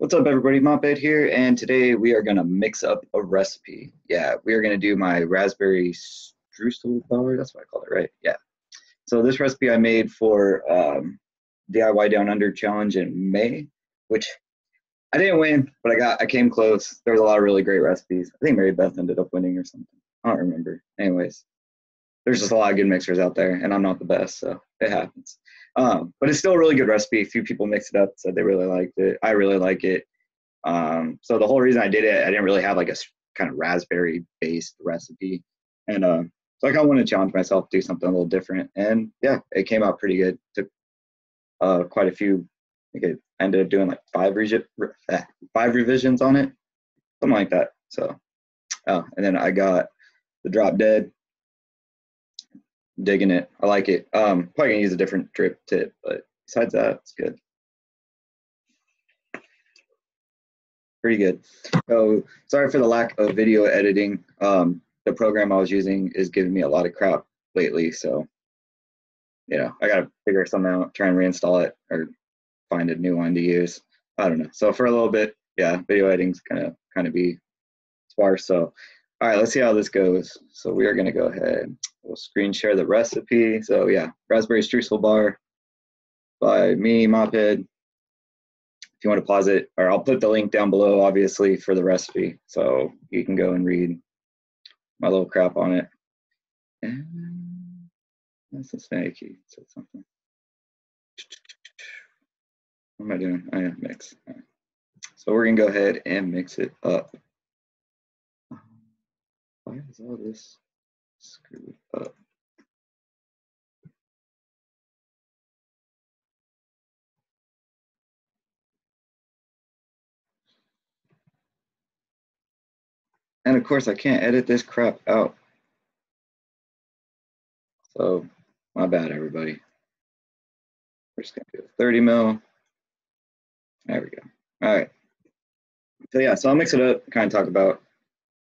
What's up everybody, MopHead here, and today we are gonna mix up a recipe. Yeah, we are gonna do my raspberry streusel that's what I call it, right? Yeah. So this recipe I made for um, DIY Down Under Challenge in May, which I didn't win, but I got, I came close. There was a lot of really great recipes. I think Mary Beth ended up winning or something. I don't remember. Anyways, there's just a lot of good mixers out there, and I'm not the best, so it happens. Um, but it's still a really good recipe. A few people mixed it up, said they really liked it. I really like it. Um, so the whole reason I did it, I didn't really have like a kind of raspberry based recipe, and uh, so I kind of wanted to challenge myself, to do something a little different. And yeah, it came out pretty good. Took uh, quite a few. I think it ended up doing like five regi- eh, five revisions on it, something like that. So, oh, and then I got the drop dead digging it. I like it. Um, probably gonna use a different drip tip, but besides that, it's good. Pretty good. So sorry for the lack of video editing. Um, the program I was using is giving me a lot of crap lately, so you know I gotta figure something out, try and reinstall it, or find a new one to use. I don't know. So for a little bit, yeah, video editing's gonna kind of be sparse. So all right, let's see how this goes. So we are gonna go ahead We'll screen share the recipe. So yeah, raspberry streusel bar by me, MopHead. If you want to pause it, or I'll put the link down below, obviously, for the recipe. So you can go and read my little crap on it. And that's a snaky. Said something. What am I doing? Oh, I am mix. So we're gonna go ahead and mix it up. Why is all this? Up. And of course I can't edit this crap out. So my bad everybody. We're just gonna do 30 mil. There we go. All right. So yeah, so I'll mix it up, kind of talk about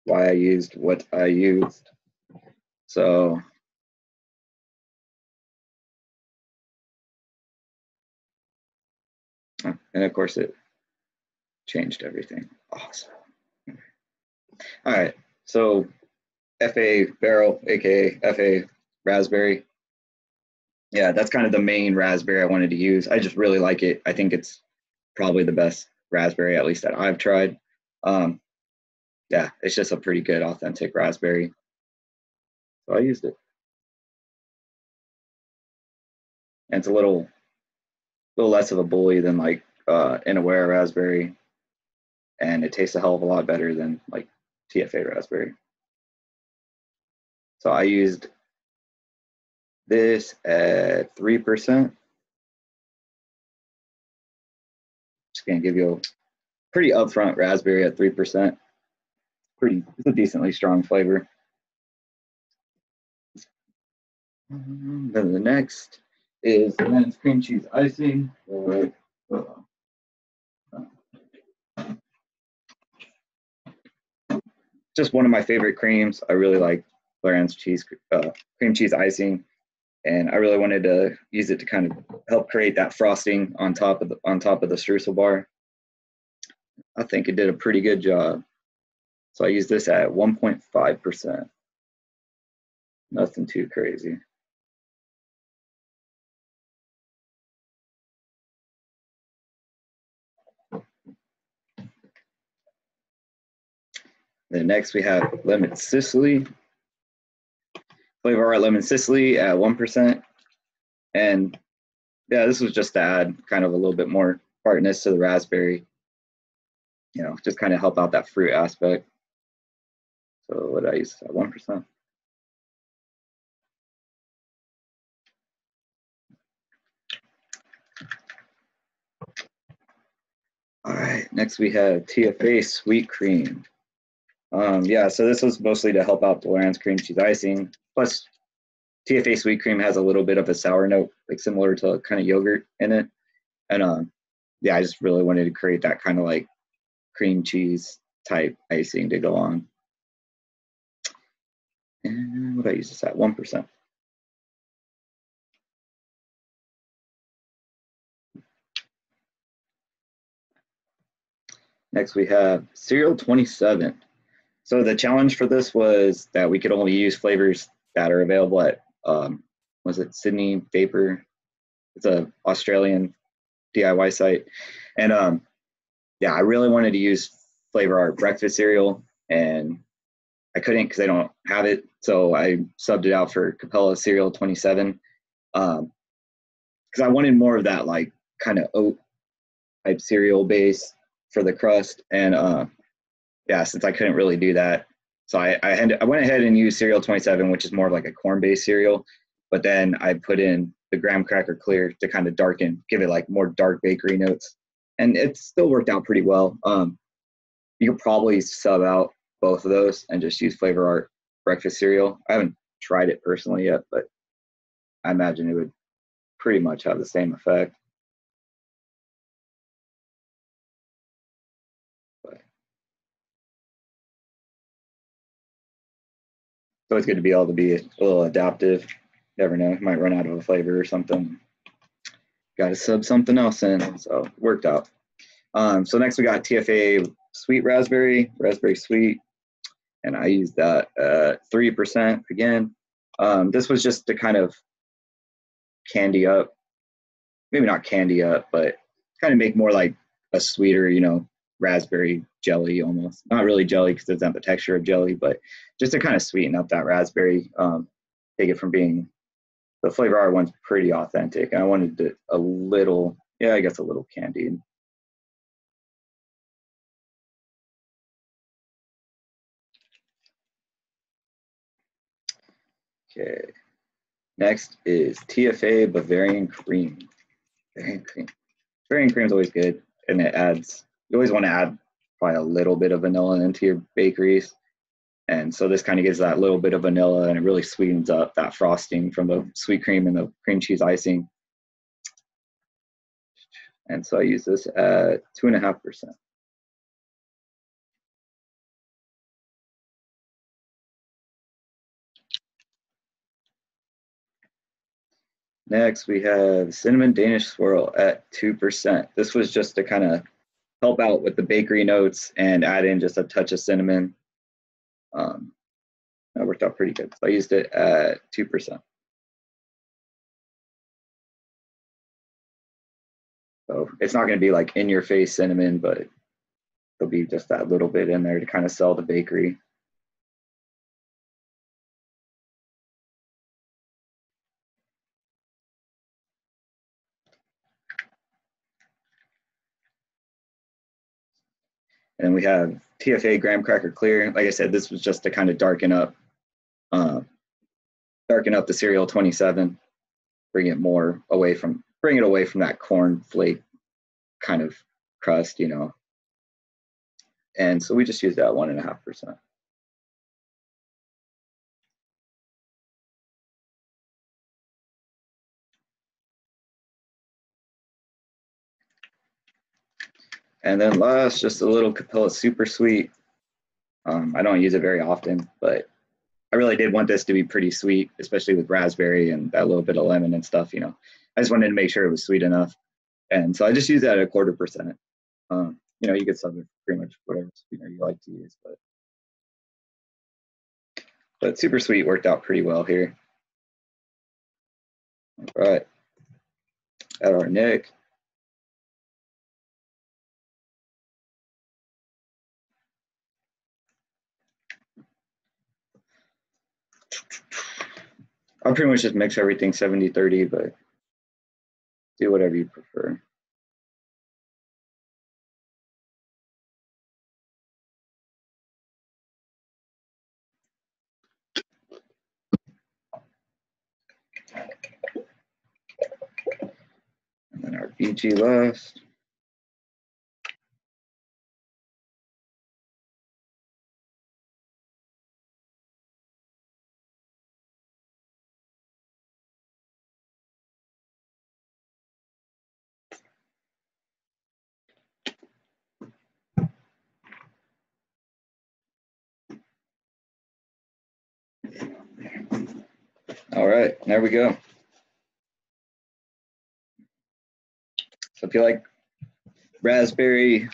why I used what I used. So and of course it changed everything. Awesome. All right, so FA barrel, aka FA raspberry. Yeah, that's kind of the main raspberry I wanted to use. I just really like it. I think it's probably the best raspberry, at least that I've tried. Um, yeah, it's just a pretty good authentic raspberry. So I used it. And it's a little, little less of a bully than like uh, Inawera raspberry, and it tastes a hell of a lot better than like TFA raspberry. So I used this at 3%. Just gonna give you a pretty upfront raspberry at 3%. Pretty, it's a decently strong flavor. Then the next is Lance cream cheese icing. Just one of my favorite creams. I really like Lowrance cheese uh, cream cheese icing, and I really wanted to use it to kind of help create that frosting on top of the on top of the streusel bar. I think it did a pretty good job. So I used this at 1.5%. Nothing too crazy. Then next we have lemon Sicily. Flavor Art Lemon Sicily at 1%. And yeah, this was just to add kind of a little bit more tartness to the raspberry. You know, just kind of help out that fruit aspect. So what I use? At 1%. All right, next we have TFA sweet cream. Um, yeah, so this was mostly to help out the Lowrance cream cheese icing. Plus, TFA sweet cream has a little bit of a sour note, like similar to kind of yogurt in it. And um, yeah, I just really wanted to create that kind of like cream cheese type icing to go on. And what I use this at? 1%. Next we have Cereal 27. So the challenge for this was that we could only use flavors that are available at, um, was it Sydney Vapor? It's a Australian DIY site. And um, yeah, I really wanted to use Flavor Art breakfast cereal and I couldn't because I don't have it. So I subbed it out for Capella Cereal 27. Um, because I wanted more of that like kind of oat type cereal base for the crust. And uh, yeah, since I couldn't really do that, so I I, had, I went ahead and used Cereal 27, which is more of like a corn based cereal. But then I put in the graham cracker clear to kind of darken, give it like more dark bakery notes, and it still worked out pretty well. Um, you could probably sub out both of those and just use Flavor Art breakfast cereal. I haven't tried it personally yet, but I imagine it would pretty much have the same effect. It's always good to be able to be a little adaptive. Never know, might run out of a flavor or something. Got to sub something else in, so worked out. Um, so next we got TFA sweet raspberry, raspberry sweet, and I used that three percent again. Um, this was just to kind of candy up, maybe not candy up, but kind of make more like a sweeter, you know, raspberry jelly almost. Not really jelly because it doesn't the texture of jelly, but just to kind of sweeten up that raspberry, um, take it from being the flavor art one's pretty authentic. I wanted it a little, yeah, I guess a little candied. Okay. Next is TFA Bavarian Cream. Bavarian Cream. Bavarian Cream is always good, and it adds you always want to add probably a little bit of vanilla into your bakeries. And so this kind of gives that little bit of vanilla and it really sweetens up that frosting from the sweet cream and the cream cheese icing. And so I use this at two and a half percent. Next, we have cinnamon Danish swirl at 2%. This was just to kind of help out with the bakery notes and add in just a touch of cinnamon. Um, that worked out pretty good. So I used it at 2%. So it's not going to be like in your face cinnamon, but there'll be just that little bit in there to kind of sell the bakery. And we have TFA graham cracker clear. Like I said, this was just to kind of darken up, uh, darken up the cereal 27, bring it more away from, bring it away from that corn flake kind of crust, you know. And so we just use that one and a half percent. And then last, just a little Capella Super Sweet. Um, I don't use it very often, but I really did want this to be pretty sweet, especially with raspberry and that little bit of lemon and stuff, you know. I just wanted to make sure it was sweet enough. And so I just use that at a quarter percent. Um, you know, you could sub it pretty much whatever sweetener you like to use, but but super sweet worked out pretty well here. All right. At our Nick. I'll pretty much just mix everything 70 30, but do whatever you prefer. And then our BG last. All right, there we go. So if you like raspberry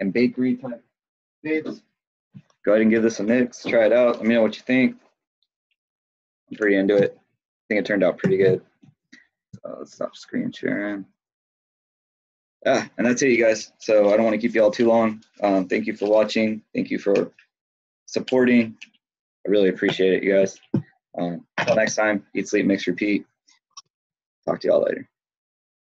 and bakery type things. Go ahead and give this a mix. Try it out. Let me know what you think. I'm pretty into it. I think it turned out pretty good. So let's stop screen sharing. Ah, and that's it, you guys. So I don't want to keep you all too long. Um, thank you for watching. Thank you for supporting. I really appreciate it, you guys. Um, until next time, eat, sleep, mix, repeat. Talk to y'all later.